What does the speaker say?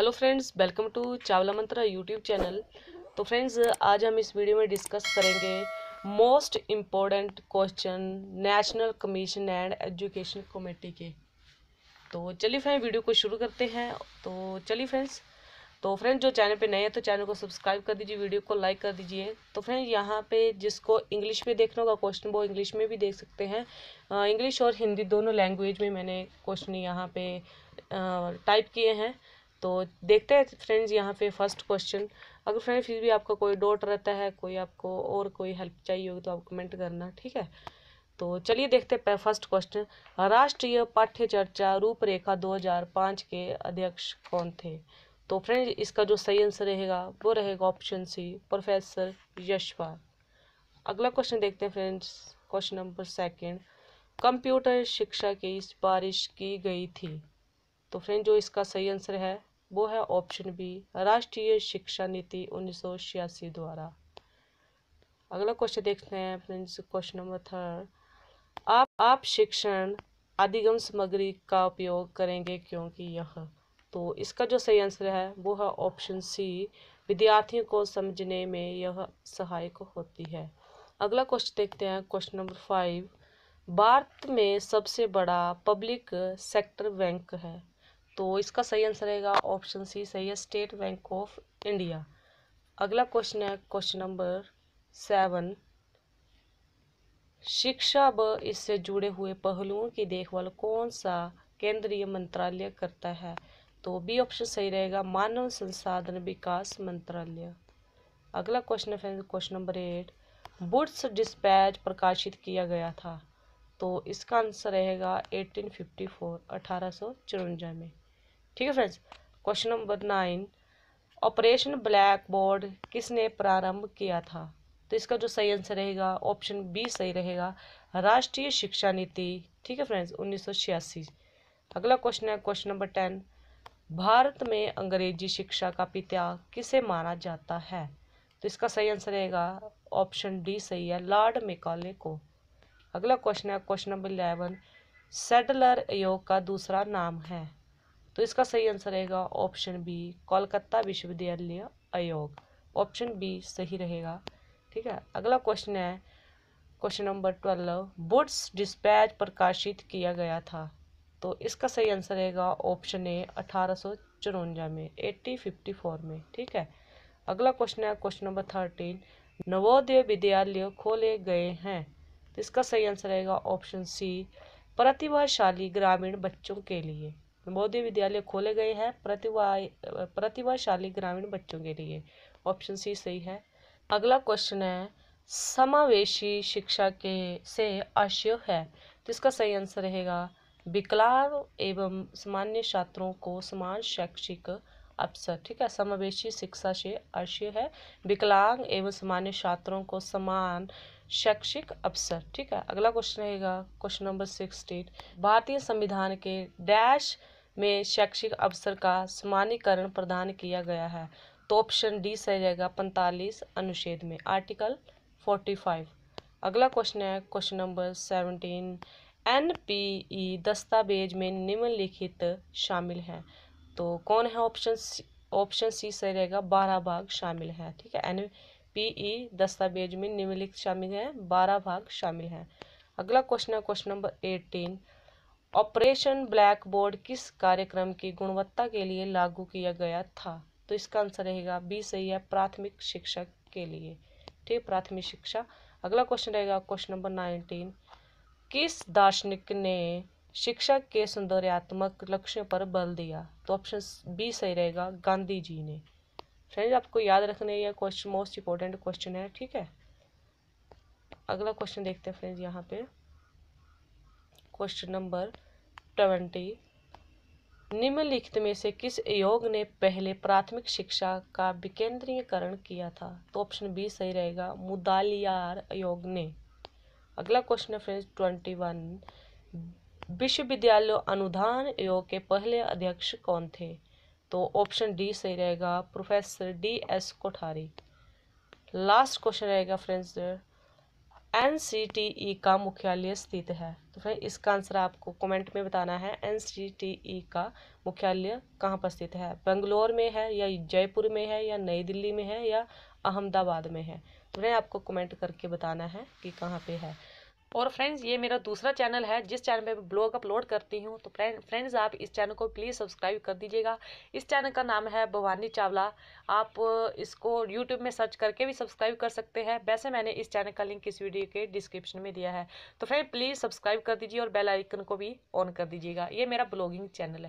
Hello friends, welcome to Chawla Mantra YouTube channel. तो friends, आज हम इस वीडियो में डिस्कस करेंगे most important question national commission and education committee के। तो चलिए फ्रेंड वीडियो को शुरू करते हैं। तो चलिए फ्रेंड्स तो फ्रेंड जो चैनल पे नए हैं तो चैनल को सब्सक्राइब कर दीजिए, वीडियो को लाइक कर दीजिए। तो फ्रेंड यहाँ पे जिसको इंग्लिश में देखना होगा, क्वेश्चन, वो इंग्लिश में भी देख सकते हैं। इंग्लिश और हिंदी दोनों लैंग्वेज में मैंने क्वेश्चन यहाँ पे टाइप किए हैं। तो देखते हैं फ्रेंड्स यहाँ पे फ़र्स्ट क्वेश्चन अगर फ्रेंड फिर भी आपका कोई डाउट रहता है, कोई आपको और कोई हेल्प चाहिए होगी तो आप कमेंट करना, ठीक है? तो चलिए देखते हैं फ़र्स्ट क्वेश्चन राष्ट्रीय पाठ्य चर्चा रूपरेखा 2005 के अध्यक्ष कौन थे? तो फ्रेंड इसका जो सही आंसर रहेगा, वो रहेगा ऑप्शन सी प्रोफेसर यशपाल अगला क्वेश्चन देखते हैं friends question number second computer शिक्षा की सिफारिश की गई थी? तो फ्रेंड जो इसका सही आंसर है वो है ऑप्शन बी राष्ट्रीय शिक्षा नीति उन्नीस सौ छियासी द्वारा। अगला क्वेश्चन देखते हैं फ्रेंड्स क्वेश्चन नंबर थर्ड आप आप शिक्षण अधिगम सामग्री का उपयोग करेंगे क्योंकि यह तो इसका जो सही आंसर है, वो है ऑप्शन सी विद्यार्थियों को समझने में यह सहायक होती है। अगला क्वेश्चन देखते हैं क्वेश्चन नंबर फाइव भारत में सबसे बड़ा पब्लिक सेक्टर बैंक है। तो इसका सही आंसर रहेगा ऑप्शन सी सही है स्टेट बैंक ऑफ़ इंडिया अगला क्वेश्चन है क्वेश्चन नंबर सेवन शिक्षा व इससे जुड़े हुए पहलुओं की देखभाल कौन सा केंद्रीय मंत्रालय करता है? तो बी ऑप्शन सही रहेगा, मानव संसाधन विकास मंत्रालय. अगला क्वेश्चन है question number eight Wood's despatch प्रकाशित किया गया था. तो इसका आंसर रहेगा 1854 अठारह सौ चुरंजा में. ठीक है friends question number nine operation blackboard किसने प्रारंभ किया था? तो इसका जो सही आंसर रहेगा ऑप्शन बी सही रहेगा, राष्ट्रीय शिक्षा नीति। ठीक है फ्रेंड्स उन्नीस सौ छियासी. अगला क्वेश्चन है क्वेश्चन नंबर टेन भारत में अंग्रेज़ी शिक्षा का पिता किसे माना जाता है? तो इसका सही आंसर रहेगा ऑप्शन डी सही है लॉर्ड मेकाले को. अगला क्वेश्चन है क्वेश्चन नंबर इलेवन सेटलर योग का दूसरा नाम है। तो इसका सही आंसर रहेगा ऑप्शन बी कोलकाता विश्वविद्यालय आयोग। ऑप्शन बी सही रहेगा, ठीक है? अगला क्वेश्चन है question number twelve Wood's despatch प्रकाशित किया गया था। तो इसका सही आंसर रहेगा ऑप्शन ए अठारह में एट्टी फिफ्टी फोर में, ठीक है? अगला क्वेश्चन है question number thirteen Navodaya Vidyalaya खोले गए हैं। तो इसका सही आंसर रहेगा ऑप्शन सी प्रतिभाशाली ग्रामीण बच्चों के लिए। नवोदय विद्यालय खोले गए हैं। प्रतिभा प्रतिभाशाली ग्रामीण बच्चों के लिए। ऑप्शन सी सही है। अगला क्वेश्चन है, समावेशी शिक्षा के, से आशय है। तो इसका सही आंसर रहेगा, विकलांग एवं सामान्य छात्रों को समान शैक्षिक अवसर। ठीक है, समावेशी शिक्षा से आशय है। विकलांग एवं सामान्य छात्रों को समान शैक्षिक अवसर। ठीक है, अगला क्वेश्चन रहेगा क्वेश्चन नंबर सिक्सटीन भारतीय संविधान के डैश में शैक्षिक अवसर का समानीकरण प्रदान किया गया है। तो ऑप्शन डी सही रहेगा पैंतालीस अनुच्छेद में, आर्टिकल फोर्टी फाइव। अगला क्वेश्चन है, question number seventeen. N P E दस्तावेज़ में निम्नलिखित शामिल है। तो कौन है ऑप्शन ऑप्शन सी सही रहेगा, बारह भाग शामिल है, ठीक है? एन पी ई दस्तावेज़ में निम्नलिखित शामिल है, बारह भाग शामिल है। अगला क्वेश्चन है, question number eighteen. Operation blackboard किस कार्यक्रम की गुणवत्ता के लिए लागू किया गया था? तो इसका आंसर रहेगा बी सही है प्राथमिक शिक्षा के लिए। ठीक, प्राथमिक शिक्षा। अगला क्वेश्चन रहेगा क्वेश्चन नंबर नाइनटीन किस दार्शनिक ने शिक्षा के सौंदर्यात्मक लक्ष्यों पर बल दिया? तो ऑप्शन बी सही रहेगा गांधी जी ने। फ्रेंड्स, आपको याद रखने ये क्वेश्चन मोस्ट इंपॉर्टेंट क्वेश्चन है, ठीक है? अगला क्वेश्चन देखते हैं फ्रेंड्स यहाँ पे। Question number twenty. निम्नलिखित में से किस योग ने पहले प्राथमिक शिक्षा का विकेंद्रीकरण किया था? तो ऑप्शन बी सही रहेगा, मुदालियार योग ने। अगला क्वेश्चन है फ्रेंड्स ट्वेंटी वन विश्वविद्यालय अनुदान योग के पहले अध्यक्ष कौन थे? तो ऑप्शन डी सही रहेगा professor D S Kothari. Last question रहेगा फ्रेंड्स एन का मुख्यालय स्थित है। तो फ्रेंड इसका आंसर आपको कमेंट में बताना है, एन का मुख्यालय कहाँ पर स्थित है? बेंगलोर में है या जयपुर में है या नई दिल्ली में है या अहमदाबाद में है? तो फ्रेंड आपको कमेंट करके बताना है कि कहाँ पे है। और फ्रेंड्स ये मेरा दूसरा चैनल है, जिस चैनल पे मैं ब्लॉग अपलोड करती हूँ तो फ्रेंड्स आप इस चैनल को प्लीज़ सब्सक्राइब कर दीजिएगा। इस चैनल का नाम है भवानी चावला। आप इसको यूट्यूब में सर्च करके भी सब्सक्राइब कर सकते हैं। वैसे मैंने इस चैनल का लिंक इस वीडियो के डिस्क्रिप्शन में दिया है। तो फ्रेंड प्लीज़ सब्सक्राइब कर दीजिए और बेलाइकन को भी ऑन कर दीजिएगा। ये मेरा ब्लॉगिंग चैनल है।